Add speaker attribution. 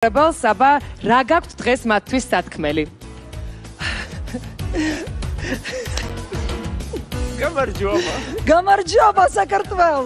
Speaker 1: ებელს აბა რა გაქვთ დღეს მათთვის სათქმელი?
Speaker 2: გამარჯობა.
Speaker 3: გამარჯობა საქართველო